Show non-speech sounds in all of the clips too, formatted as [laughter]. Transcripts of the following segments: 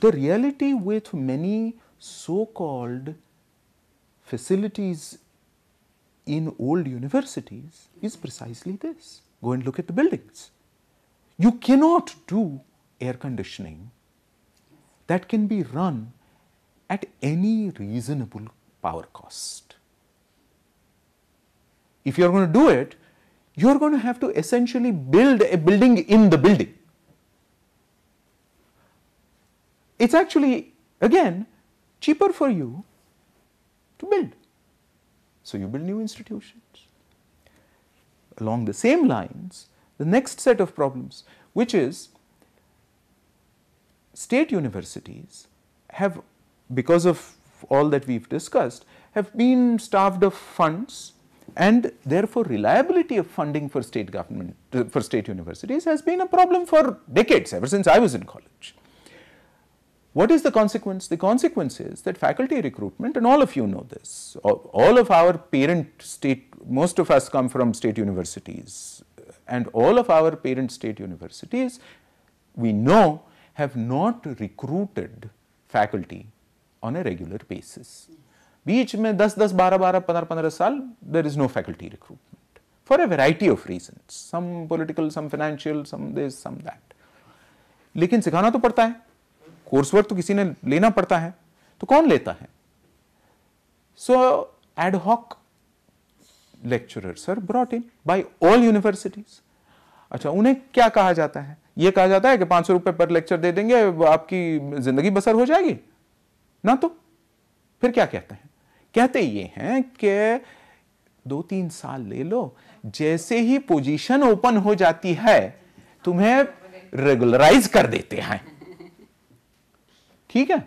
the reality with many so called facilities in old universities is precisely this. Go and look at the buildings. You cannot do air conditioning that can be run at any reasonable power cost. If you are going to do it, you are going to have to essentially build a building in the building. It's actually, again, cheaper for you to build. So, you build new institutions. Along the same lines, the next set of problems, which is state universities have, because of all that we have discussed, have been starved of funds and therefore reliability of funding for state government, for state universities has been a problem for decades, ever since I was in college. What is the consequence? The consequence is that faculty recruitment, and all of you know this, all of our parent state, most of us come from state universities, and all of our parent state universities, we know, have not recruited faculty on a regular basis. बीच में 10 10 12 12 15 15 साल there is no faculty recruitment for a variety of reasons some political some financial some this some that लेकिन सिखाना तो पड़ता है course work तो किसी ने लेना पड़ता है तो कौन लेता है? So ad hoc lecturers are brought in by all universities अच्छा उन्हें क्या कहा जाता है? यह कहा जाता है कि पाँच सौ रुपए पर लेक्चर दे देंगे, आपकी ज़िंदगी बसर हो जाएगी। ना तो? फिर क्या कहते हैं? कहते ये हैं कि दो तीन साल ले लो, जैसे ही पोजीशन ओपन हो जाती है, तुम्हें रेगुलराइज कर देते हैं। ठीक है?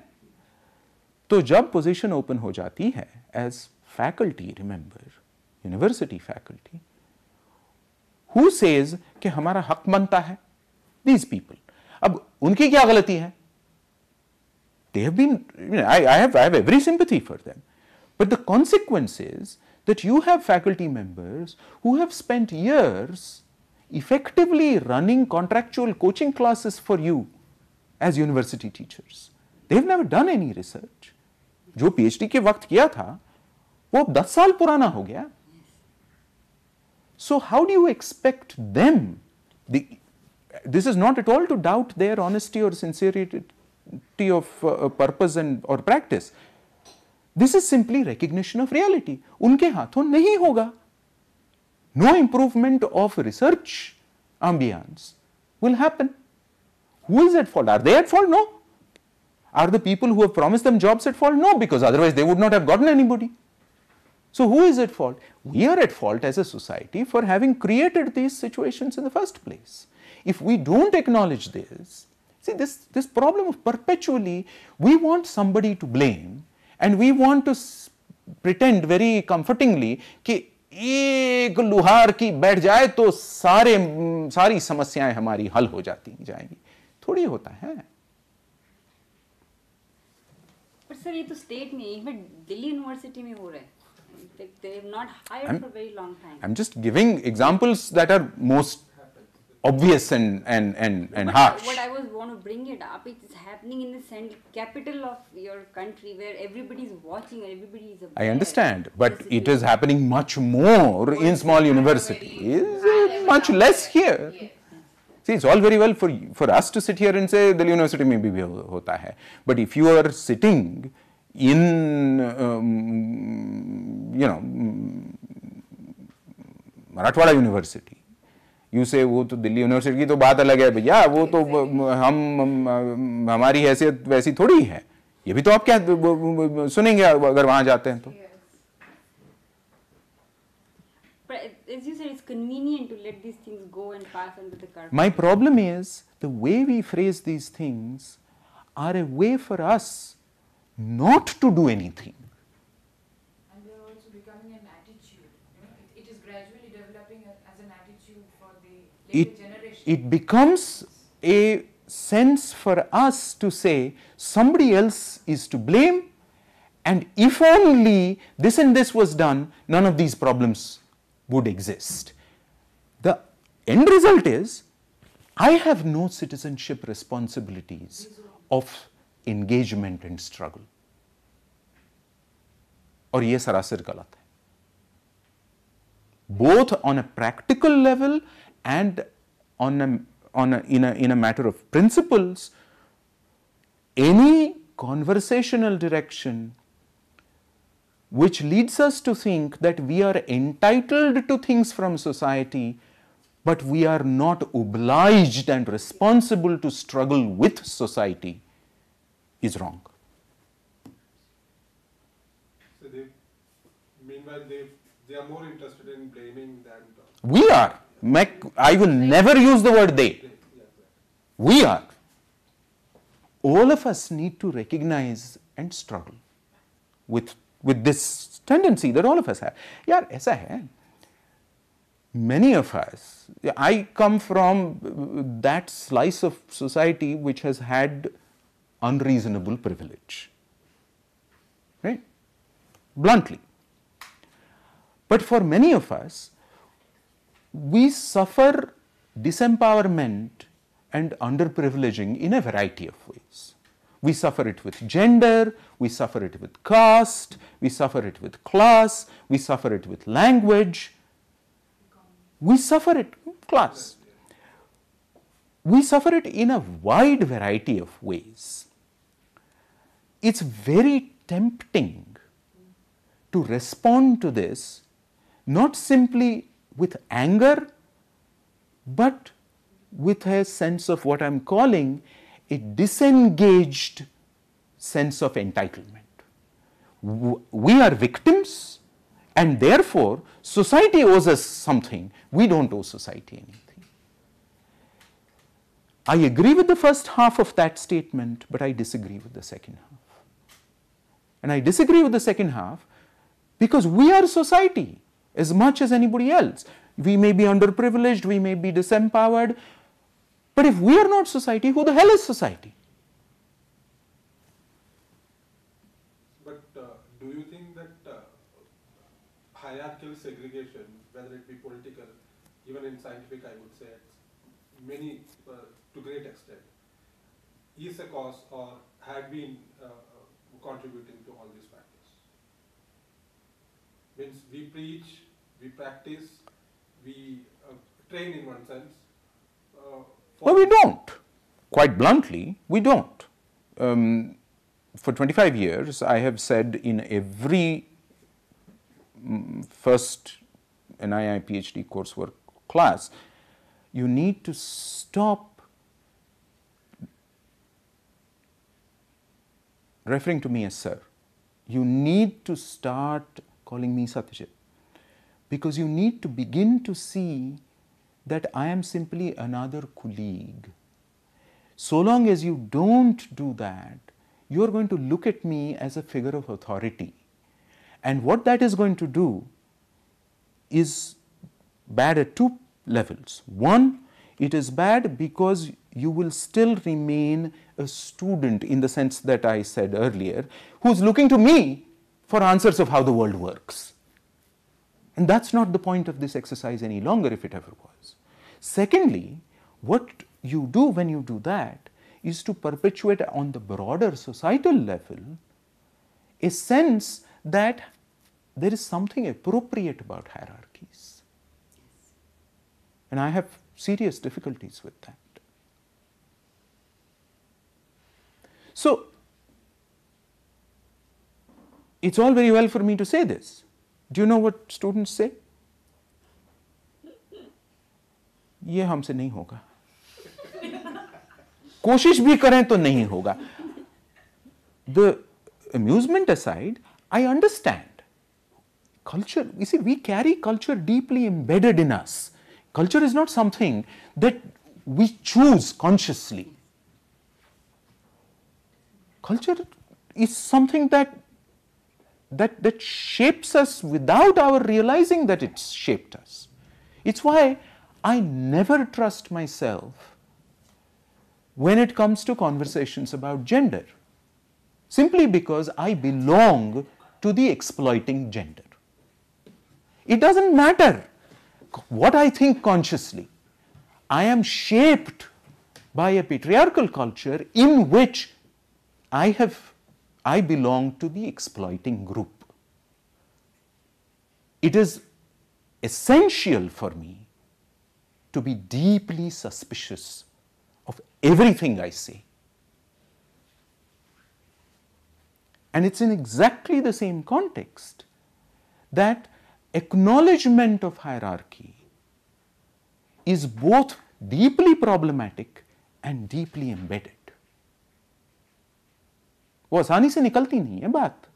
तो जब पोजीशन ओपन हो जाती है as faculty remember university faculty who says कि हमारा हक बनता है? दीज पीपल अब उनकी क्या गलती है? They've been I I have I have every sympathy for them but the consequence is that you have faculty members who have spent years effectively running contractual coaching classes for you as university teachers they've never done any research जो PhD के वक्त किया था, वो अब 10 साल पुराना हो गया। So how do you expect them this is not at all to doubt their honesty और सिंसियरिटी ऑफ़ पर्पज एंड और practice this is simply recognition of reality उनके हाथों नहीं होगा। No improvement of research ambience will happen who is at fault are they at fault no are the people who have promised them jobs at fault? No, because otherwise they would not have gotten anybody. So, who is at fault? We are at fault as a society for having created these situations in the first place. If we do not acknowledge this, see this, this problem of perpetually, we want somebody to blame and we want to pretend very comfortingly कि एक लुहार की बैठ जाए तो सारे सारी समस्याएं हमारी हल हो जाती जाएंगी थोड़ी होता है सर ये तो स्टेट में एक दिल्ली यूनिवर्सिटी में हो रहा है they have not hired I'm, for very long time i'm just giving examples that are most obvious and and and and but harsh what i was want to bring it up it's happening in the cent- capital of your country where everybody is watching and everybody is i understand but it is happening much more in small universities much less here See, it's all very well for for us to sit here and say the university में भी होता है, but if you are sitting in um, you know Marathwada university you say वो तो Delhi university की तो बात अलग है भैया वो तो हम हमारी हैसियत वैसी थोड़ी है ये भी तो आप क्या सुनेंगे अगर वहाँ जाते हैं तो as you said, it's convenient to let these things go and pass under the carpet. My problem is the way we phrase these things are a way for us not to do anything. And they're also becoming an attitude. You know, it, it is gradually developing as an attitude for the later it, generation. It becomes a sense for us to say somebody else is to blame and if only this and this was done, none of these problems would exist. The end result is I have no citizenship responsibilities of engagement and struggle. और ये सरासर गलत है both on a practical level and on a, on a, in, a, in a matter of principles, any conversational direction which leads us to think that we are entitled to things from society, but we are not obliged and responsible to struggle with society is wrong. So they, meanwhile, they they are more interested in blaming than. We are. Mac- I will never use the word they. blame. Yeah, exactly. We are. All of us need to recognize and struggle with, with this tendency that all of us have. Yeah, aisa hai. Many of us, I come from that slice of society which has had unreasonable privilege, right? Bluntly. But for many of us, we suffer disempowerment and underprivileging in a variety of ways. We suffer it with gender, we suffer it with caste, we suffer it with class, we suffer it with language, we suffer it class. We suffer it in a wide variety of ways. It's very tempting to respond to this not simply with anger, but with a sense of what I'm calling a disengaged sense of entitlement. We are victims, and therefore society owes us something. We don't owe society anything. I agree with the first half of that statement, but I disagree with the second half. And I disagree with the second half because we are society as much as anybody else. We may be underprivileged, we may be disempowered, but if we are not society, who the hell is society? But uh, do you think that uh, hierarchical segregation, whether it be political, even in scientific, I would say, many uh, to great extent, is a cause or had been uh, contributing to all these factors? Means we preach, we practice, we uh, train in one sense. Well, we don't. Quite bluntly, we don't. Um, for 25 years, I have said in every mm, first NII PhD coursework class, you need to stop referring to me as sir. You need to start calling me Satyajit because you need to begin to see that I am simply another colleague. So long as you don't do that, you are going to look at me as a figure of authority. And what that is going to do is bad at two levels. One, it is bad because you will still remain a student in the sense that I said earlier, who's looking to me for answers of how the world works. And that's not the point of this exercise any longer, if it ever was. Secondly, what you do when you do that is to perpetuate on the broader societal level a sense that there is something appropriate about hierarchies. And I have serious difficulties with that. So, it's all very well for me to say this. Do you know what students say? ये हमसे नहीं होगा कोशिश भी करें तो नहीं होगा the amusement aside i understand culture you see we carry culture deeply embedded in us culture is not something that we choose consciously culture is something that that that shapes us without our realizing that it's shaped us it's why i never trust myself when it comes to conversations about gender simply because I belong to the exploiting gender. It doesn't matter what I think consciously. I am shaped by a patriarchal culture in which I have, I belong to the exploiting group. It is essential for me to be deeply suspicious of everything I say. And it's in exactly the same context that acknowledgement of hierarchy is both deeply problematic and deeply embedded. वो आसानी से निकलती नहीं है बात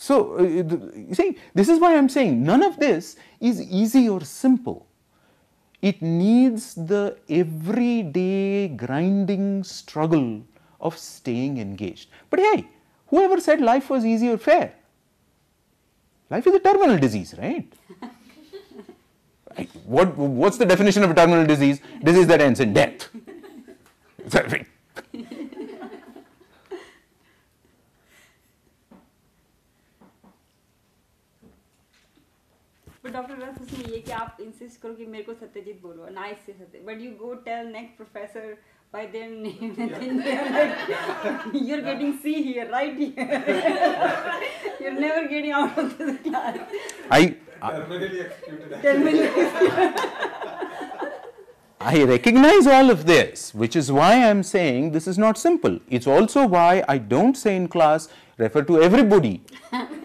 So, uh, you see, this is why I'm saying none of this is easy or simple. It needs the everyday grinding struggle of staying engaged. But hey, whoever said life was easy or fair? Life is a terminal disease, right? [laughs] what, what's the definition of a terminal disease? Disease that ends in death. [laughs] But Dr. Rath, उसमें ये कि आप insist करो कि मेरे को सत्यजीत बोलो and I say सत्य but you go tell next professor by their name and then they're like [laughs] you're getting C here right here [laughs] you're never getting out of this class I, Terminally executed. tell [laughs] I recognize all of this, which is why I am saying this is not simple. It's also why I don't say in class, refer to everybody [laughs]